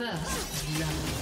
First blood.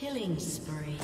Killing spree.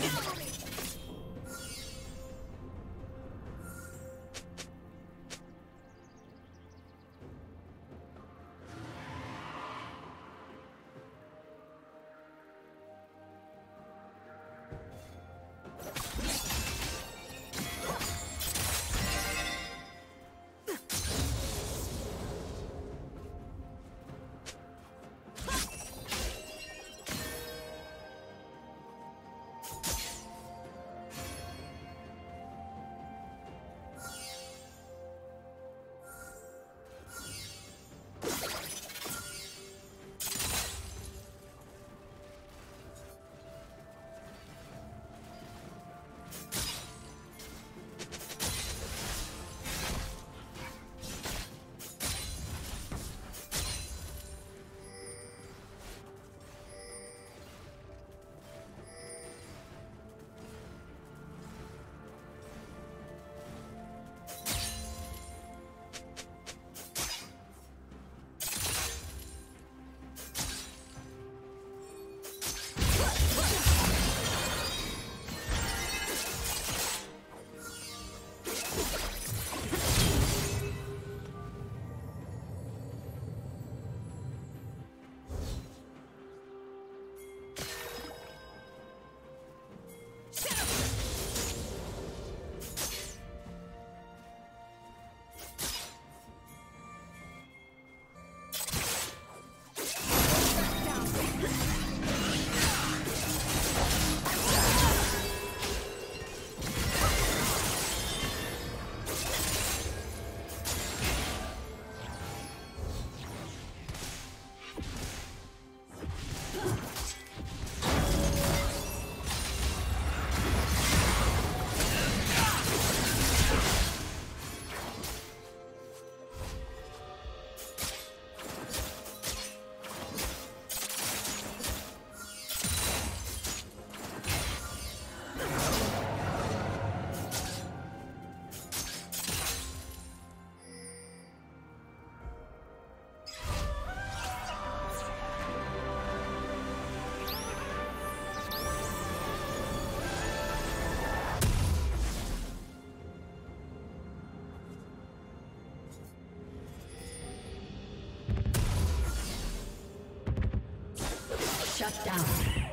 Shut down.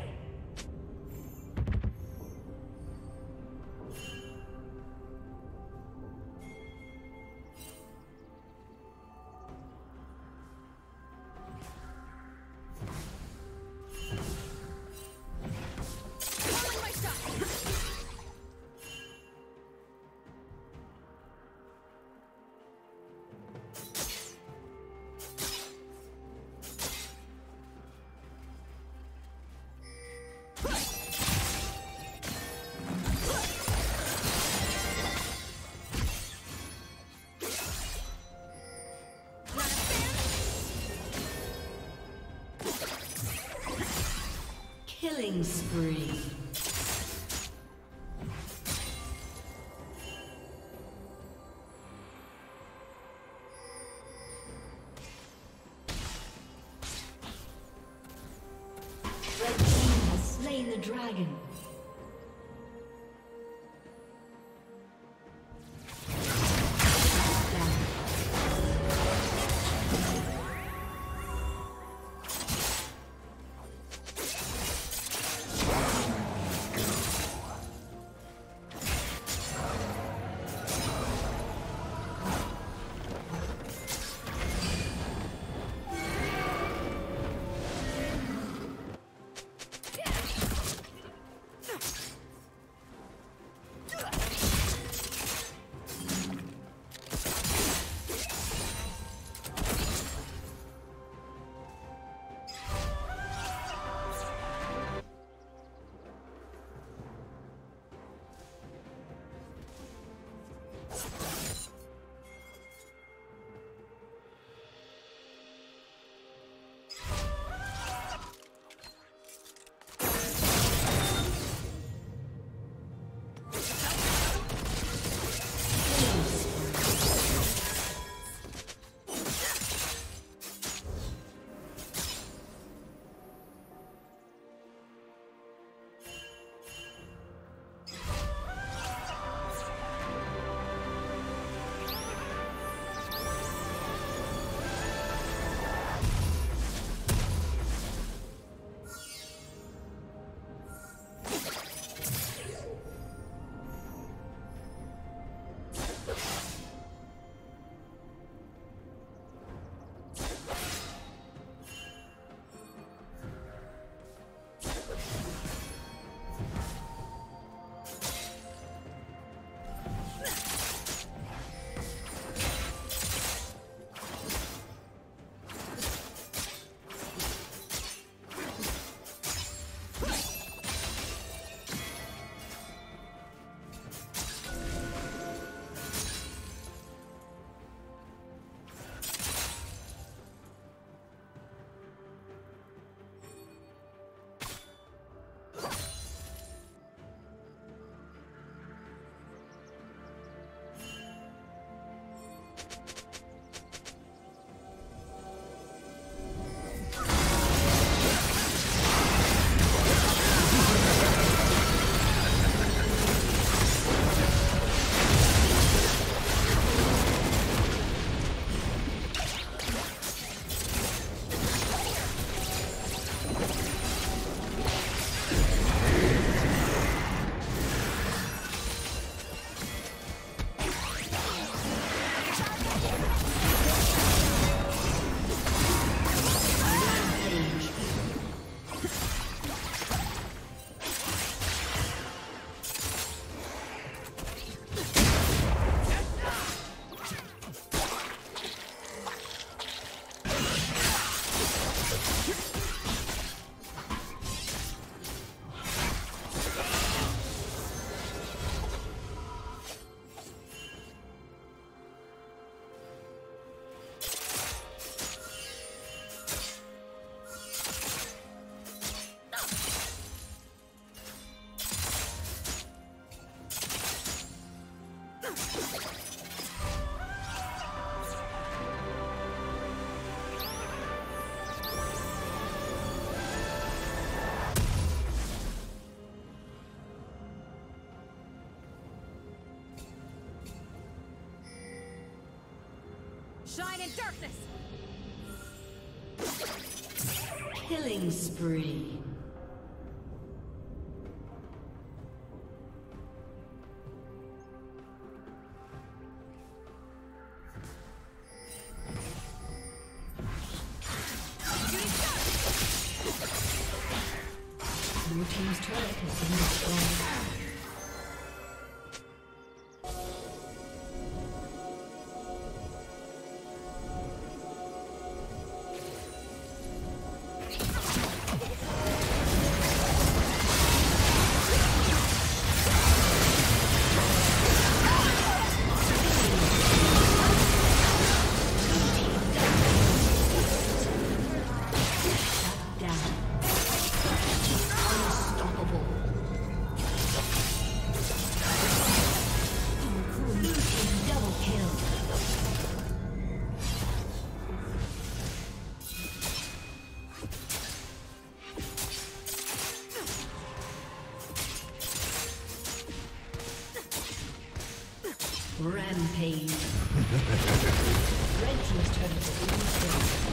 Killing spree. Shine in darkness! Killing spree. Blue team's turret has been destroyed. Rampage. Red Team's.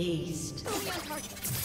Aced.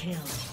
Kill.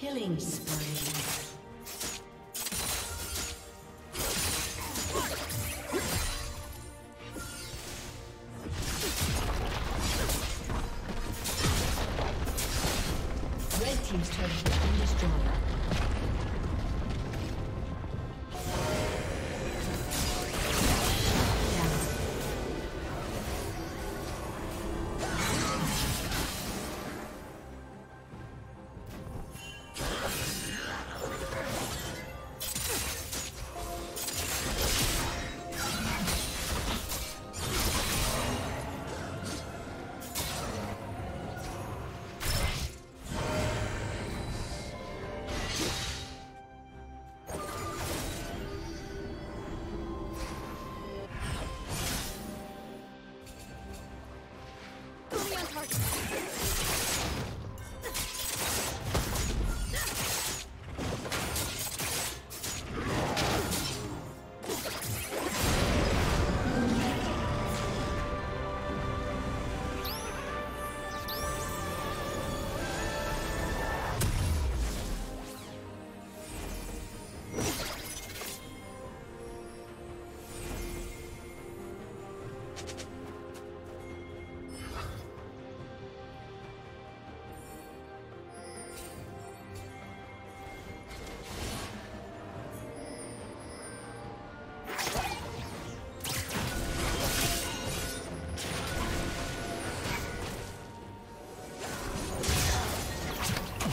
Killing spree.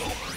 Oh.